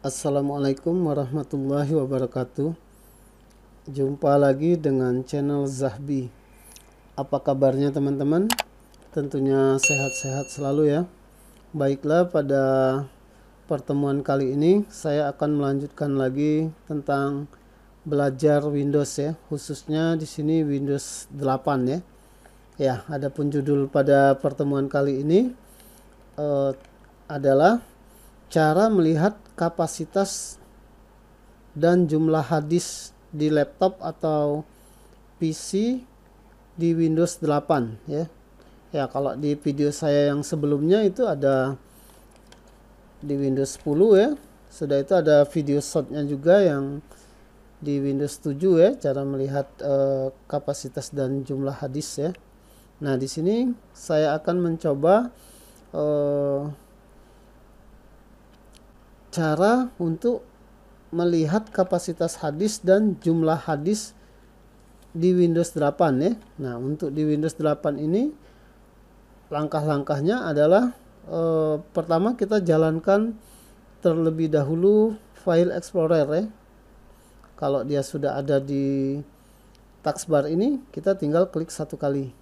Assalamualaikum warahmatullahi wabarakatuh. Jumpa lagi dengan channel Zahbi. Apa kabarnya teman-teman? Tentunya sehat-sehat selalu ya. Baiklah pada pertemuan kali ini saya akan melanjutkan lagi tentang belajar Windows ya, khususnya di sini Windows 8 ya. Ya, adapun judul pada pertemuan kali ini uh, adalah cara melihat kapasitas dan jumlah hadis di laptop atau PC di Windows 8 ya. Ya, kalau di video saya yang sebelumnya itu ada di Windows 10 ya. Sudah itu ada video shotnya juga yang di Windows 7 ya, cara melihat uh, kapasitas dan jumlah hadis ya. Nah, di sini saya akan mencoba uh, cara untuk melihat kapasitas hadis dan jumlah hadis di Windows 8 ya. Nah, untuk di Windows 8 ini langkah-langkahnya adalah e, pertama kita jalankan terlebih dahulu file explorer ya. Kalau dia sudah ada di taskbar ini, kita tinggal klik satu kali.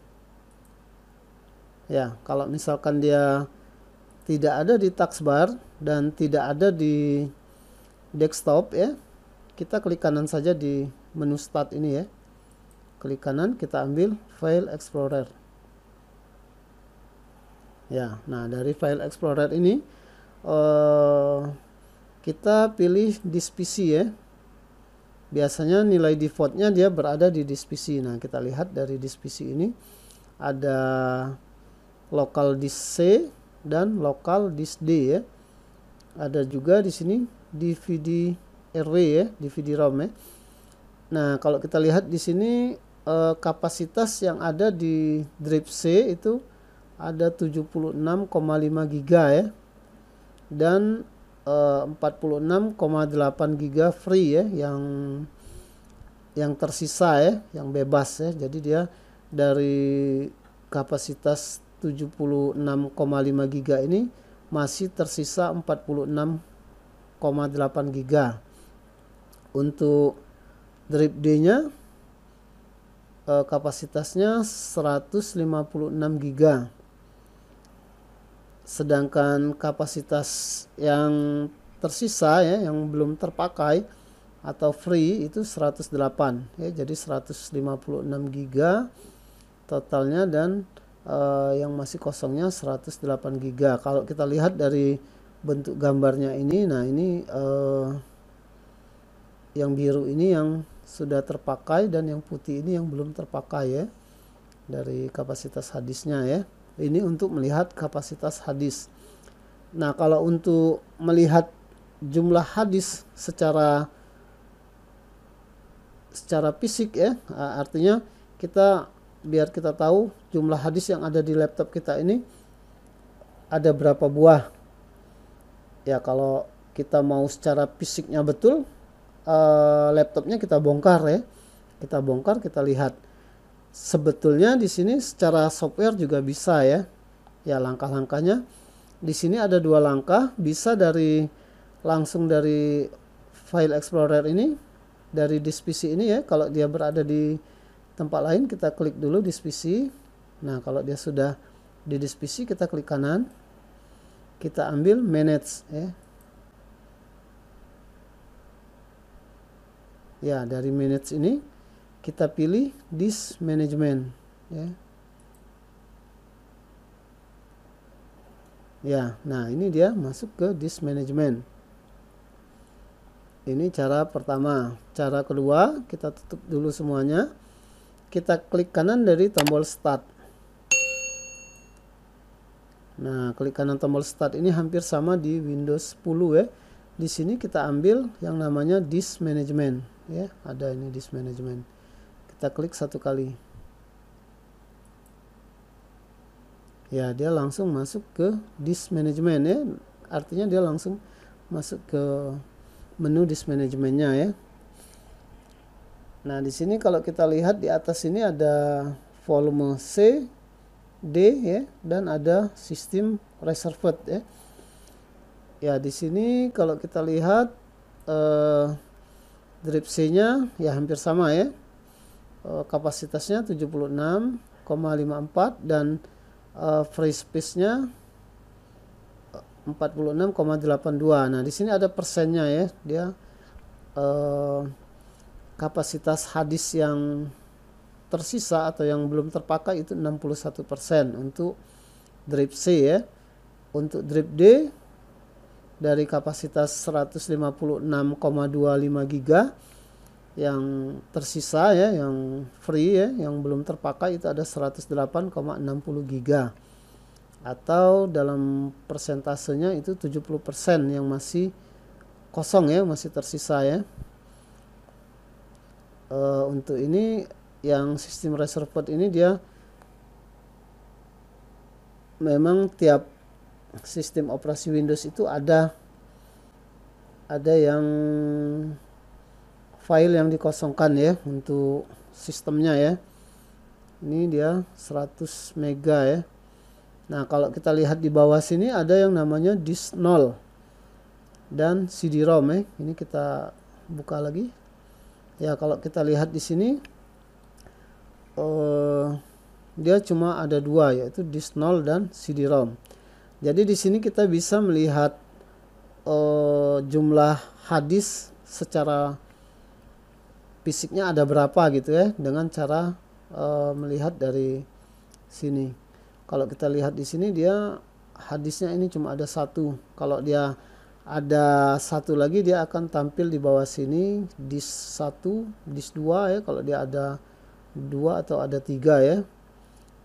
Ya, kalau misalkan dia tidak ada di taskbar dan tidak ada di desktop ya. Kita klik kanan saja di menu start ini ya. Klik kanan kita ambil file explorer. Ya nah dari file explorer ini uh, kita pilih disk PC ya. Biasanya nilai defaultnya dia berada di disk PC nah kita lihat dari disk PC ini ada local disk C dan local disk D ya ada juga di sini DVD RW ya, DVD ROM ya. Nah, kalau kita lihat di sini eh, kapasitas yang ada di drive C itu ada 76,5 giga ya. Dan eh, 46,8 giga free ya yang yang tersisa ya, yang bebas ya. Jadi dia dari kapasitas 76,5 giga ini masih tersisa 46 1,8 giga. Untuk drip D-nya eh, kapasitasnya 156 giga. Sedangkan kapasitas yang tersisa ya yang belum terpakai atau free itu 108 ya jadi 156 giga totalnya dan uh, yang masih kosongnya 108 giga. Kalau kita lihat dari bentuk gambarnya ini nah ini uh, yang biru ini yang sudah terpakai dan yang putih ini yang belum terpakai ya dari kapasitas hadisnya ya. Ini untuk melihat kapasitas hadis. Nah kalau untuk melihat jumlah hadis secara secara fisik ya artinya kita biar kita tahu jumlah hadis yang ada di laptop kita ini ada berapa buah. Ya kalau kita mau secara fisiknya betul uh, laptopnya kita bongkar ya. Kita bongkar kita lihat. Sebetulnya di sini secara software juga bisa ya. Ya langkah-langkahnya. Di sini ada dua langkah. Bisa dari langsung dari file explorer ini dari disk PC ini ya. Kalau dia berada di tempat lain kita klik dulu disk PC nah kalau dia sudah di PC kita klik kanan kita ambil manage ya. Ya, dari manage ini kita pilih disk management ya. Ya, nah ini dia masuk ke disk management. Ini cara pertama. Cara kedua, kita tutup dulu semuanya. Kita klik kanan dari tombol start. Nah, klik kanan tombol start ini hampir sama di Windows 10 ya. Di sini kita ambil yang namanya disk management ya, ada ini disk management. Kita klik satu kali. Ya, dia langsung masuk ke disk management ya. Artinya dia langsung masuk ke menu disk managementnya ya. Nah, di sini kalau kita lihat di atas ini ada volume C, D ya dan ada sistem reserved ya. ya di sini kalau kita lihat uh, drip C-nya ya hampir sama ya. Uh, kapasitasnya 76,54 dan uh, free space-nya 46,82. Nah, di sini ada persennya ya. Dia uh, kapasitas hadis yang tersisa atau yang belum terpakai itu 61% untuk drip C ya. Untuk drip D dari kapasitas 156,25 giga yang tersisa ya yang free ya yang belum terpakai itu ada 108,60 giga atau dalam persentasenya itu 70% yang masih kosong ya masih tersisa ya e, untuk ini yang sistem reservoir ini dia memang tiap sistem operasi Windows itu ada ada yang file yang dikosongkan ya untuk sistemnya ya. Ini dia 100 mega ya. Nah kalau kita lihat di bawah sini ada yang namanya disk 0 dan CD-ROM ya. Ini kita buka lagi ya kalau kita lihat di sini uh, dia cuma ada dua yaitu disk 0 dan CD-ROM jadi di sini kita bisa melihat uh, jumlah hadis secara fisiknya ada berapa gitu ya dengan cara uh, melihat dari sini. Kalau kita lihat di sini dia hadisnya ini cuma ada satu. Kalau dia ada satu lagi dia akan tampil di bawah sini dis satu, dis dua ya. Kalau dia ada dua atau ada tiga ya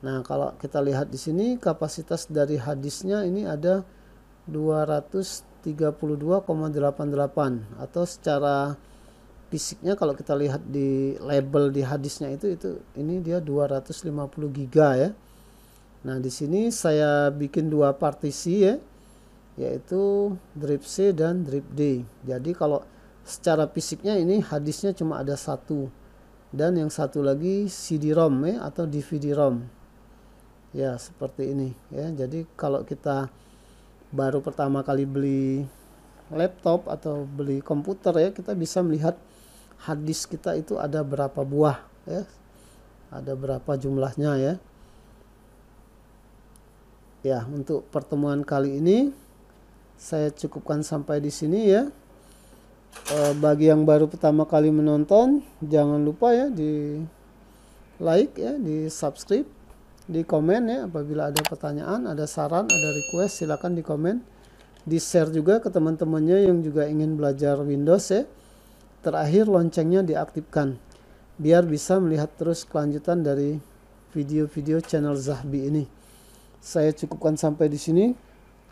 Nah, kalau kita lihat di sini kapasitas dari hadisnya ini ada 232,88 atau secara fisiknya kalau kita lihat di label di hadisnya itu itu ini dia 250 giga ya. Nah, di sini saya bikin dua partisi ya yaitu drip C dan drip D. Jadi kalau secara fisiknya ini hadisnya cuma ada satu. Dan yang satu lagi CD-ROM ya atau DVD-ROM ya seperti ini ya. Jadi kalau kita baru pertama kali beli laptop atau beli komputer ya kita bisa melihat hadis kita itu ada berapa buah ya. Ada berapa jumlahnya ya. Ya untuk pertemuan kali ini saya cukupkan sampai di sini ya e, bagi yang baru pertama kali menonton jangan lupa ya di like ya di subscribe di komen ya apabila ada pertanyaan, ada saran, ada request silakan di komen. Di share juga ke teman-temannya yang juga ingin belajar Windows ya. Terakhir loncengnya diaktifkan biar bisa melihat terus kelanjutan dari video-video channel Zahbi ini. Saya cukupkan sampai di sini.